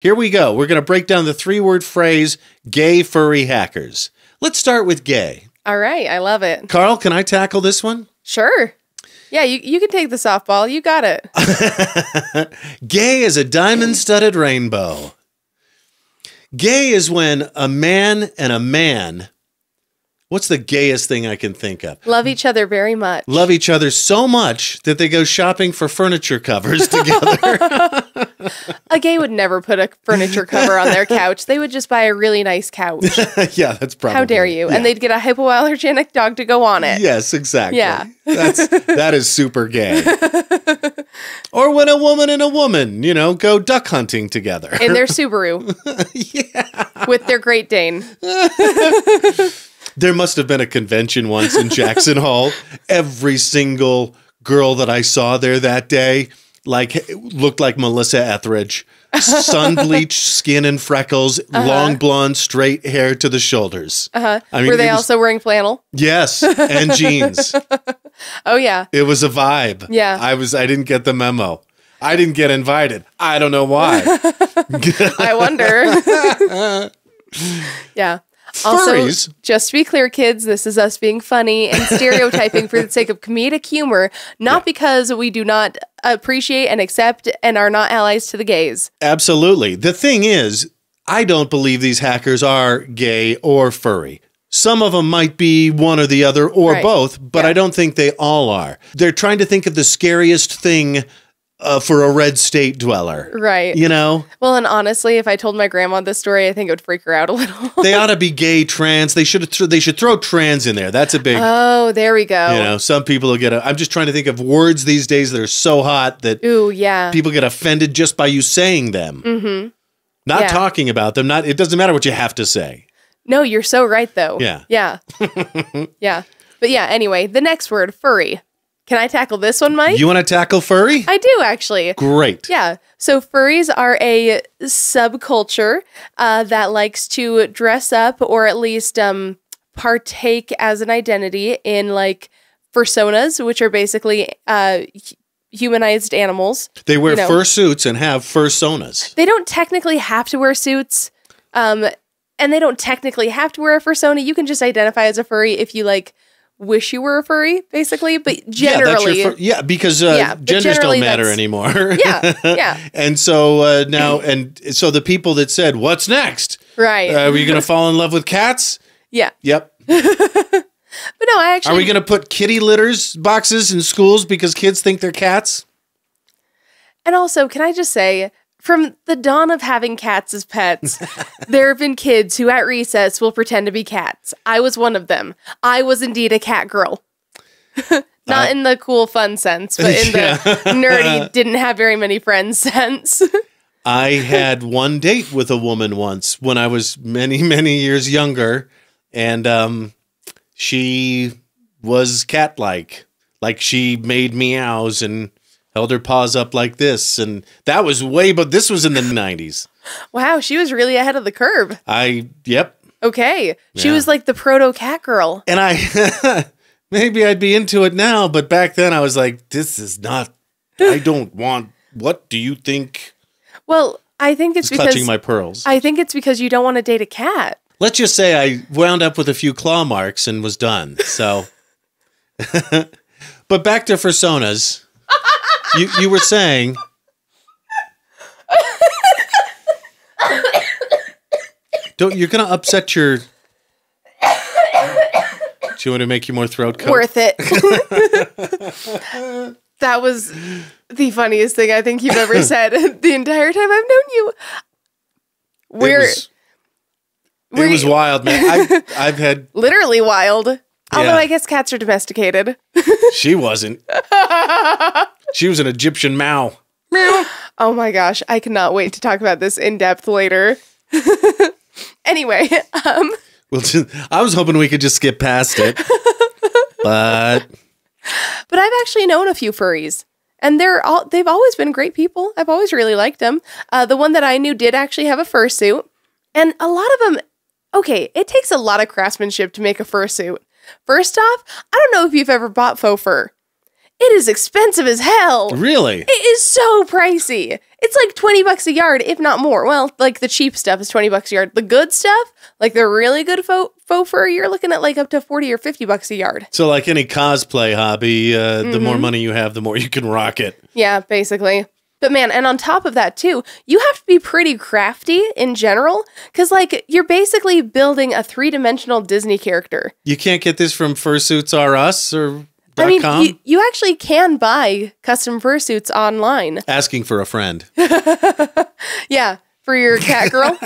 Here we go. We're going to break down the three word phrase gay furry hackers. Let's start with gay. All right, I love it. Carl, can I tackle this one? Sure. Yeah, you, you can take the softball. You got it. Gay is a diamond studded rainbow. Gay is when a man and a man, what's the gayest thing I can think of? Love each other very much. Love each other so much that they go shopping for furniture covers together. A gay would never put a furniture cover on their couch. They would just buy a really nice couch. yeah, that's probably. How dare you? Yeah. And they'd get a hypoallergenic dog to go on it. Yes, exactly. Yeah. That's that is super gay. or when a woman and a woman, you know, go duck hunting together. In their Subaru. yeah. With their Great Dane. There must have been a convention once in Jackson Hole. Every single girl that I saw there that day like looked like Melissa Etheridge. Sun bleached skin and freckles, long blonde straight hair to the shoulders. Uh-huh. I mean, Were they was- also wearing flannel? Yes, and jeans. Oh, yeah. It was a vibe. Yeah. I was I didn't get the memo. I didn't get invited. I don't know why. I wonder. yeah. Also, just to be clear, kids, this is us being funny and stereotyping for the sake of comedic humor, not because we do not appreciate and accept and are not allies to the gays. Absolutely. The thing is, I don't believe these hackers are gay or furry. Some of them might be one or the other or Right. both, but Yeah. I don't think they all are. They're trying to think of the scariest thing uh, for a red state dweller. Right. You know, Well, and honestly, if I told my grandma this story, I think it would freak her out a little. they ought to be gay, trans. They should th- they should throw trans in there. That's a big. oh, there we go. you know, some people will get. A, I'm just trying to think of words these days that are so hot that Ooh, yeah. people get offended just by you saying them. Mm-hmm. Not Yeah. talking about them. Not. It doesn't matter what you have to say. No, you're so right, though. Yeah. Yeah. yeah. But yeah, anyway, the next word, furry. Can I tackle this one, Mike? You want to tackle furry? I do, actually. Great. Yeah. So furries are a subculture uh, that likes to dress up or at least um, partake as an identity in like personas, which are basically uh, humanized animals. They wear You know. fursuits and have fursonas. They don't technically have to wear suits. Um, and they don't technically have to wear a fursona. You can just identify as a furry if you like wish you were a furry, basically. But generally, yeah, yeah, because uh, Yeah, genders don't matter anymore. Yeah, yeah. and so uh, now, and so the people that said, "What's next? right? Uh, are you going to fall in love with cats?" yeah. Yep. But no, I actually Are we going to put kitty litters boxes in schools because kids think they're cats? And also, can I just say, from the dawn of having cats as pets, there have been kids who at recess will pretend to be cats. I was one of them. I was indeed a cat girl. Not in the cool, fun sense, but in the nerdy, didn't have very many friends sense. I had one date with a woman once when I was many, many years younger, and um, she was cat like. Like she made meows and held her paws up like this. And that was way, but this was in the 90s. wow, she was really ahead of the curve. I, yep. Okay. She Yeah. was like the proto cat girl. And I, maybe I'd be into it now, but back then I was like, this is not, I don't want, what do you think? Well, I think it's Just clutching because my pearls. I think it's because you don't want to date a cat. Let's just say I wound up with a few claw marks and was done. So, but back to personas. You you were saying. Don't you're gonna upset your. Do you want to make you more throat coat? worth it. that was the funniest thing I think you've ever said the entire time I've known you. It We're was, it was wild, man. I, I've had. literally wild. Although Yeah. I guess cats are domesticated. She wasn't. She was an Egyptian Mau. Oh my gosh, I cannot wait to talk about this in depth later. anyway, um, Well, I was hoping we could just skip past it, but but I've actually known a few furries. And they're all they've always been great people. I've always really liked them. Uh, the one that I knew did actually have a fursuit. And a lot of them okay, it takes a lot of craftsmanship to make a fursuit. First off, I don't know if you've ever bought faux fur. It is expensive as hell. really, It is so pricey. It's like 20 bucks a yard, if not more. Well, like the cheap stuff is 20 bucks a yard. The good stuff, like the really good faux, faux fur, you're looking at like up to 40 or 50 bucks a yard. So, like any cosplay hobby, uh, the Mm-hmm. more money you have, the more you can rock it. Yeah, basically. But man, and on top of that too, you have to be pretty crafty in general cuz like you're basically building a three-dimensional Disney character. You can't get this from Fursuits R Us or I mean, you, you actually can buy custom fursuits online. Asking for a friend. Yeah, for your cat girl.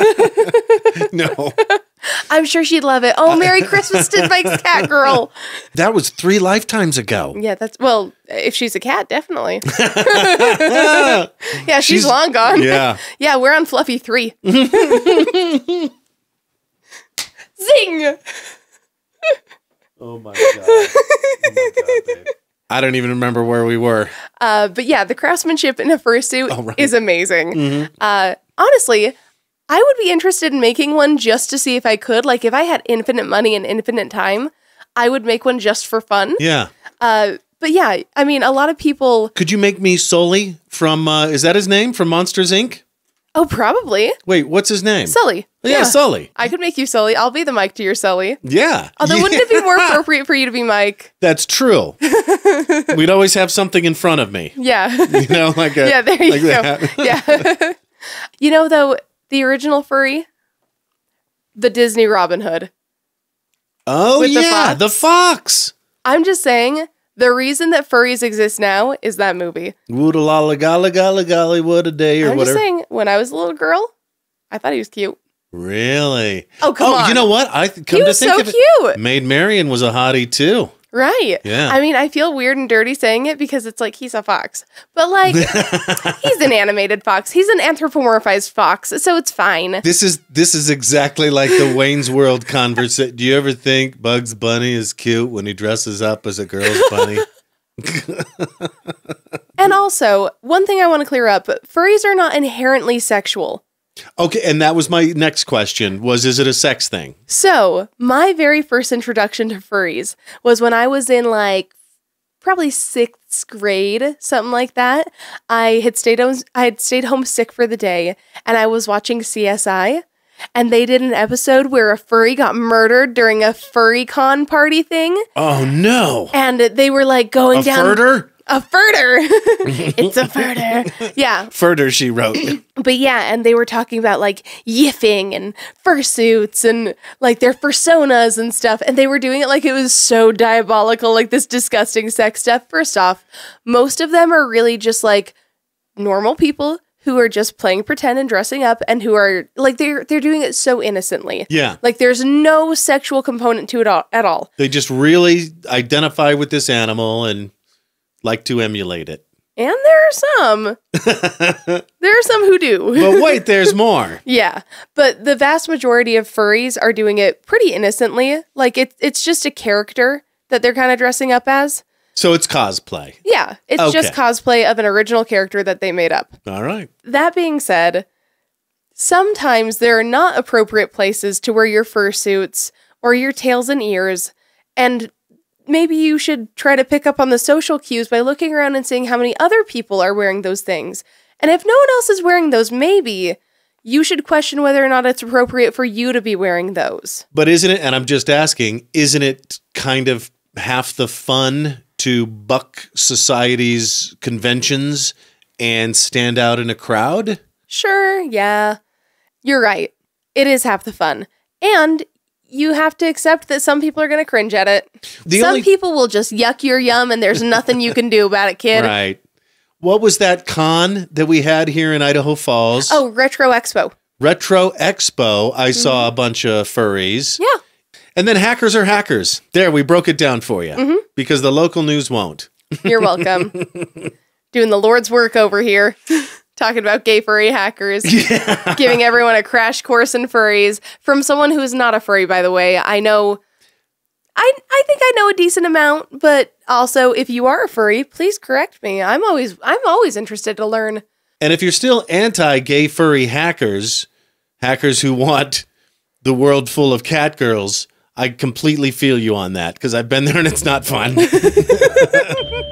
no. I'm sure she'd love it. Oh, Merry Christmas to Mike's cat girl. That was three lifetimes ago. Yeah, that's well, if she's a cat, definitely. yeah, she's, She's- long gone. Yeah. Yeah, we're on Fluffy 3. Zing! Oh my god. Oh my god, babe. I don't even remember where we were. Uh, but yeah, the craftsmanship in a fursuit Oh, right. is amazing. Mm-hmm. Uh, honestly, I would be interested in making one just to see if I could. Like, if I had infinite money and infinite time, I would make one just for fun. Yeah. Uh, but yeah, I mean, a lot of people. Could you make me Sully from uh is that his name? From Monsters Inc? Oh, probably Wait, what's his name? Sully. Oh, yeah, Sully. I could make you Sully. I'll be the Mike to your Sully. Yeah. Although, Yeah. wouldn't it be more appropriate for you to be Mike? That's true. We'd always have something in front of me. Yeah. You know, like a yeah, there you like go. that. Yeah. you know, though, the original furry, the Disney Robin Hood. Oh With the yeah, fox? the fox. I'm just saying, the reason that furries exist now is that movie. Woota la la golly golly golly what a day or I'm just whatever. saying, when I was a little girl, I thought he was cute. Really? Oh, come oh, on. you know what? I come He to was think so of it, cute. Maid Marian was a hottie too. Right. Yeah. I mean, I feel weird and dirty saying it because it's like he's a fox. But like he's an animated fox. He's an anthropomorphized fox, so it's fine. This is this is exactly like the Wayne's World conversation. Do you ever think Bugs Bunny is cute when he dresses up as a girl's bunny? And also, one thing I want to clear up, furries are not inherently sexual. Okay, and that was my next question: was is it a sex thing? So, my very first introduction to furries was when I was in like probably sixth grade, something like that. I had stayed home, I had stayed home sick for the day, and I was watching CSI. And they did an episode where a furry got murdered during a furry con party thing, Oh no, and they were like going a down furter. A furter. it's a furter. yeah, Furter, she wrote. but yeah, and they were talking about like yiffing and fursuits and like their personas and stuff. And they were doing it like it was so diabolical, like this disgusting sex stuff. First off, most of them are really just like normal people who are just playing pretend and dressing up and who are like they're they're doing it so innocently. Yeah, Like there's no sexual component to it all, at all. they just really identify with this animal and like to emulate it. And there are some. there are some who do. But wait, there's more. Yeah, but the vast majority of furries are doing it pretty innocently. Like it's it's just a character that they're kind of dressing up as. So it's cosplay. Yeah, it's just cosplay of an original character that they made up. All right. That being said, sometimes there are not appropriate places to wear your fursuits or your tails and ears, and maybe you should try to pick up on the social cues by looking around and seeing how many other people are wearing those things. And if no one else is wearing those, maybe you should question whether or not it's appropriate for you to be wearing those. But isn't it, and I'm just asking, isn't it kind of half the fun to buck society's conventions and stand out in a crowd? Sure, yeah. You're right. It is half the fun. And you have to accept that some people are going to cringe at it. The some only- people will just yuck your yum and there's nothing you can do about it, kid. Right. What was that con that we had here in Idaho Falls? Oh, Retro Expo. Retro Expo. I saw a bunch of furries. Yeah. And then hackers are hackers. There, we broke it down for you Mm-hmm. because the local news won't. You're welcome. Doing the Lord's work over here. Talking about gay furry hackers. Giving everyone a crash course in furries. From someone who is not a furry, by the way. I know I I think I know a decent amount, but also if you are a furry, please correct me. I'm always I'm always interested to learn. And if you're still anti gay furry hackers, hackers who want the world full of cat girls, I completely feel you on that because I've been there and it's not fun.